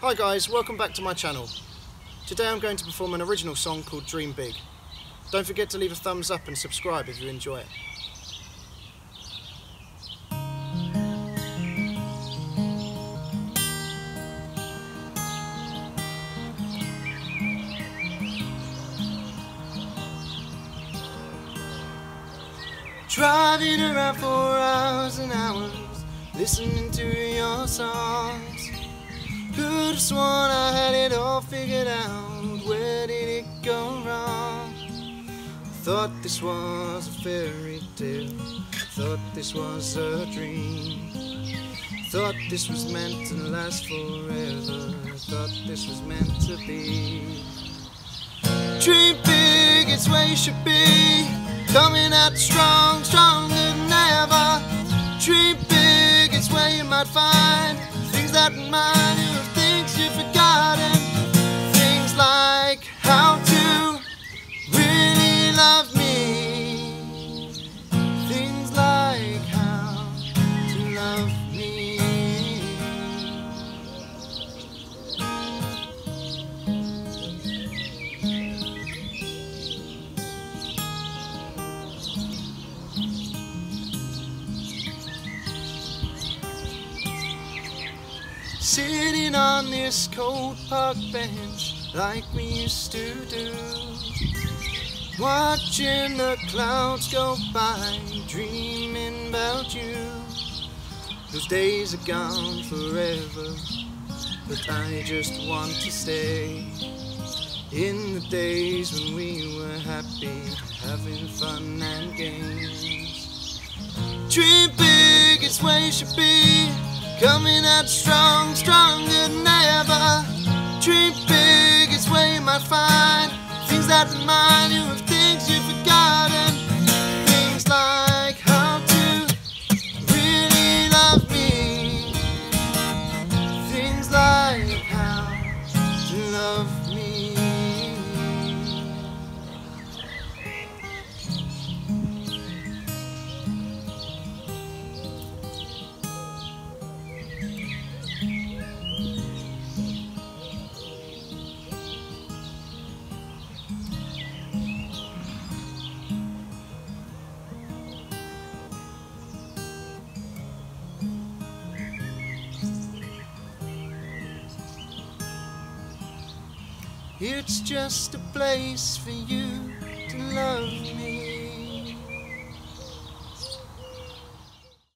Hi guys, welcome back to my channel. Today I'm going to perform an original song called Dream Big. Don't forget to leave a thumbs up and subscribe if you enjoy it. Driving around for hours and hours, listening to your songs. Who'd have sworn I had it all figured out? Where did it go wrong? Thought this was a fairy tale. Thought this was a dream. Thought this was meant to last forever. Thought this was meant to be. Dream big, it's where you should be. Coming out strong, stronger than ever. Dream big, it's where you might find Sitting on this cold park bench like we used to do. Watching the clouds go by, dreaming about you. Those days are gone forever, but I just want to stay. In the days when we were happy, having fun and games. Dream big, it's where you should be. Coming out strong, stronger than ever. Dream big, it's where you might find things that remind It's just a place for you to love.